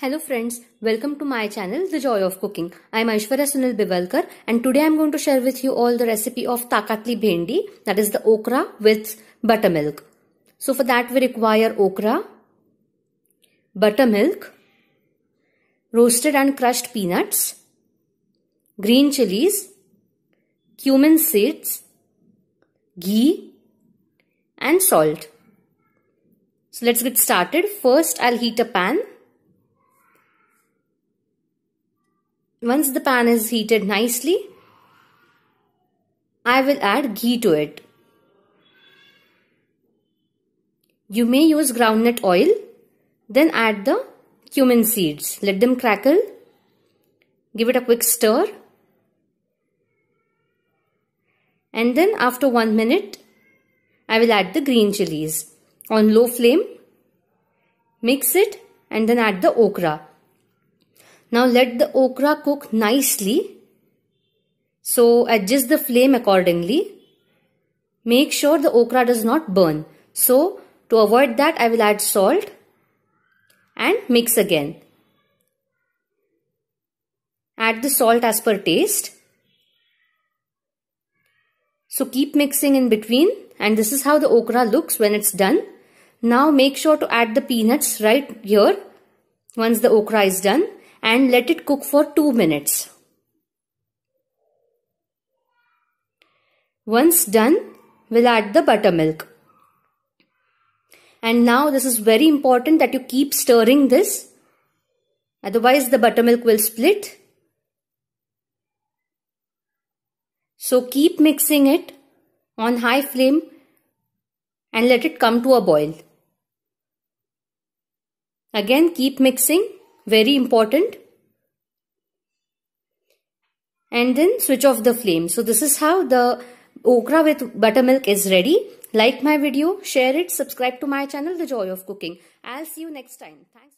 Hello friends, welcome to my channel The Joy of Cooking. I am Aishwarya Sunil Bivalkar and today I am going to share with you all the recipe of takatli bhendi that is the okra with buttermilk. So for that we require okra, buttermilk, roasted and crushed peanuts, green chilies, cumin seeds, ghee and salt. So let's get started. First I'll heat a pan Once the pan is heated nicely, I will add ghee to it. You may use groundnut oil, then add the cumin seeds. Let them crackle. Give it a quick stir. And then after one minute, I will add the green chilies. On low flame, mix it and then add the okra. Now let the okra cook nicely. So adjust the flame accordingly. Make sure the okra does not burn. So to avoid that I will add salt and mix again. Add the salt as per taste. So keep mixing in between and this is how the okra looks when it's done. Now make sure to add the peanuts right here once the okra is done and let it cook for 2 minutes. Once done, we'll add the buttermilk. And now this is very important that you keep stirring this. Otherwise the buttermilk will split. So keep mixing it on high flame and let it come to a boil. Again keep mixing very important. And then switch off the flame. So this is how the okra with buttermilk is ready. Like my video share it subscribe to my channel the joy of cooking. I'll see you next time. Thanks